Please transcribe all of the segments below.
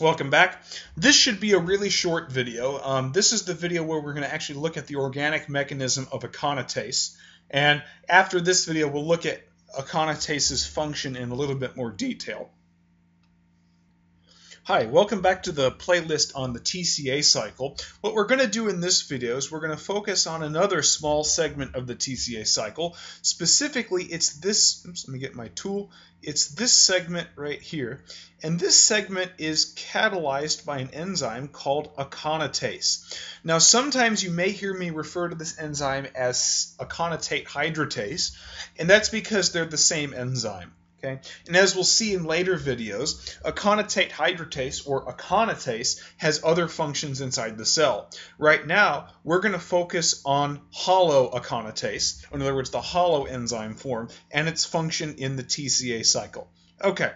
Welcome back. This should be a really short video. Um, this is the video where we're going to actually look at the organic mechanism of aconitase. And after this video, we'll look at aconitase's function in a little bit more detail. Hi, welcome back to the playlist on the TCA cycle. What we're going to do in this video is we're going to focus on another small segment of the TCA cycle. Specifically, it's this, oops, let me get my tool, it's this segment right here. And this segment is catalyzed by an enzyme called aconitase. Now, sometimes you may hear me refer to this enzyme as aconitate hydratase, and that's because they're the same enzyme. Okay? And as we'll see in later videos, aconitate hydratase or aconitase has other functions inside the cell. Right now, we're going to focus on holo aconitase, in other words, the holoenzyme form, and its function in the TCA cycle. Okay,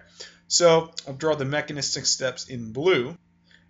so I'll draw the mechanistic steps in blue.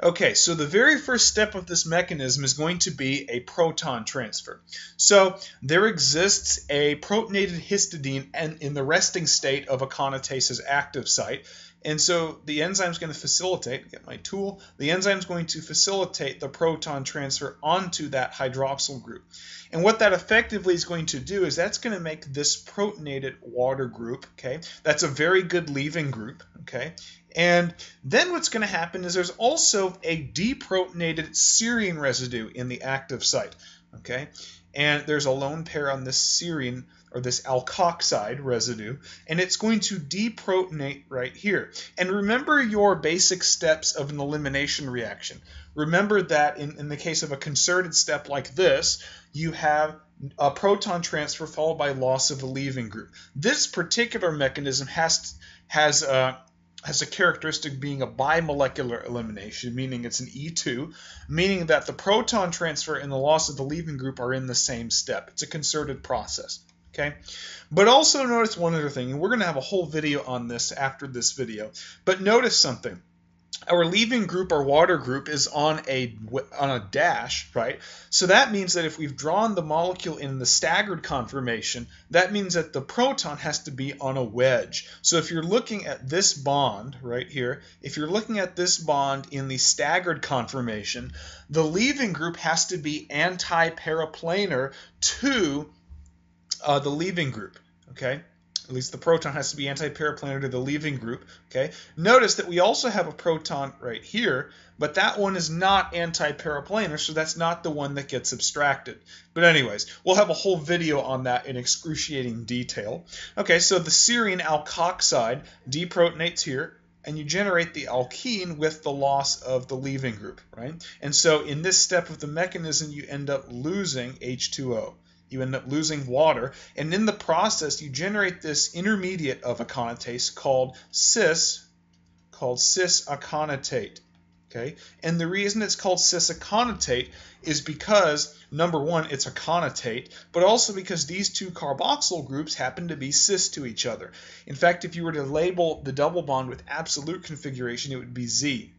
Okay, so the very first step of this mechanism is going to be a proton transfer. So there exists a protonated histidine in the resting state of aconitase's active site. And so the enzyme is going to facilitate, get my tool, the enzyme is going to facilitate the proton transfer onto that hydroxyl group. And what that effectively is going to do is that's going to make this protonated water group, okay? That's a very good leaving group, okay? And then what's going to happen is there's also a deprotonated serine residue in the active site. Okay, and there's a lone pair on this serine or this alkoxide residue, and it's going to deprotonate right here. And remember your basic steps of an elimination reaction. Remember that in, in the case of a concerted step like this, you have a proton transfer followed by loss of a leaving group. This particular mechanism has has uh, has a characteristic being a bimolecular elimination, meaning it's an E2, meaning that the proton transfer and the loss of the leaving group are in the same step. It's a concerted process. Okay, but also notice one other thing, and we're going to have a whole video on this after this video. But notice something our leaving group, our water group, is on a on a dash, right? So that means that if we've drawn the molecule in the staggered conformation, that means that the proton has to be on a wedge. So if you're looking at this bond right here, if you're looking at this bond in the staggered conformation, the leaving group has to be anti-periplanar to uh, the leaving group, okay? At least the proton has to be anti-periplanar to the leaving group. Okay. Notice that we also have a proton right here, but that one is not anti-periplanar, so that's not the one that gets abstracted. But anyways, we'll have a whole video on that in excruciating detail. Okay, so the serine alkoxide deprotonates here, and you generate the alkene with the loss of the leaving group, right? And so in this step of the mechanism, you end up losing H2O you end up losing water, and in the process, you generate this intermediate of aconitase called cis, called cis aconitate. Okay, and the reason it's called cis aconitate is because number one, it's aconitate, but also because these two carboxyl groups happen to be cis to each other. In fact, if you were to label the double bond with absolute configuration, it would be Z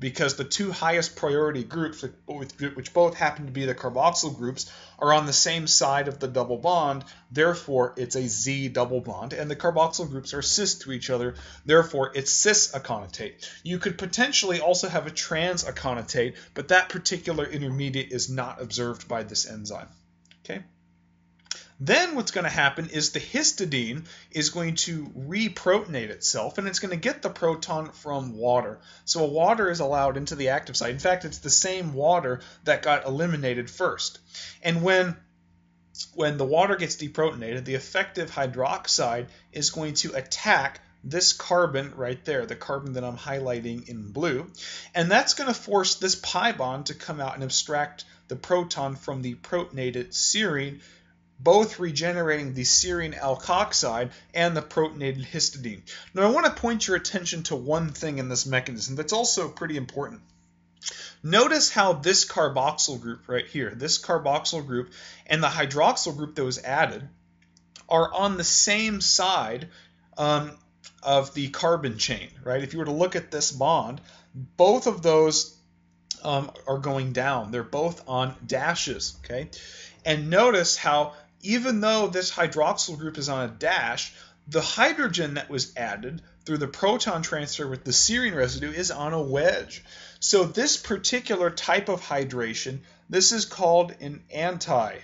because the two highest priority groups, which both happen to be the carboxyl groups, are on the same side of the double bond. Therefore, it's a Z double bond, and the carboxyl groups are cis to each other. Therefore, it's cis aconitate. You could potentially also have a trans aconitate, but that particular intermediate is not observed by this enzyme. Then what's going to happen is the histidine is going to reprotonate itself and it's going to get the proton from water. So water is allowed into the active site. In fact, it's the same water that got eliminated first. And when when the water gets deprotonated, the effective hydroxide is going to attack this carbon right there, the carbon that I'm highlighting in blue, and that's going to force this pi bond to come out and abstract the proton from the protonated serine both regenerating the serine alkoxide and the protonated histidine. Now I want to point your attention to one thing in this mechanism that's also pretty important. Notice how this carboxyl group right here, this carboxyl group and the hydroxyl group that was added are on the same side um, of the carbon chain, right? If you were to look at this bond, both of those um, are going down. They're both on dashes, okay? And notice how even though this hydroxyl group is on a dash, the hydrogen that was added, through the proton transfer with the serine residue is on a wedge. So this particular type of hydration, this is called an anti,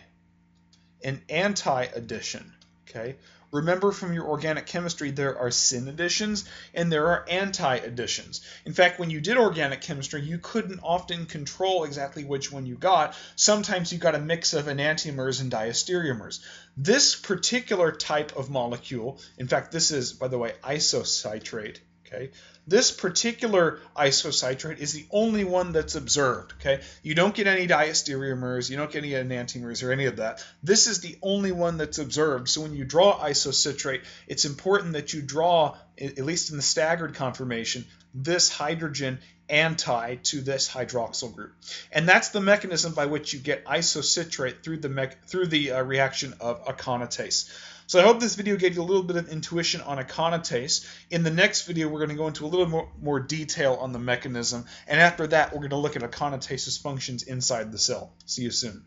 an anti-addition. Okay, Remember from your organic chemistry, there are syn additions and there are anti additions. In fact, when you did organic chemistry, you couldn't often control exactly which one you got. Sometimes you got a mix of enantiomers and diastereomers. This particular type of molecule, in fact, this is, by the way, isocitrate. Okay, this particular isocitrate is the only one that's observed. Okay, you don't get any diastereomers, you don't get any enantiomers or any of that. This is the only one that's observed. So when you draw isocitrate, it's important that you draw, at least in the staggered conformation, this hydrogen anti to this hydroxyl group. And that's the mechanism by which you get isocitrate through the, through the uh, reaction of aconitase. So I hope this video gave you a little bit of intuition on aconitase. In the next video, we're going to go into a little more, more detail on the mechanism. And after that, we're going to look at aconitase's functions inside the cell. See you soon.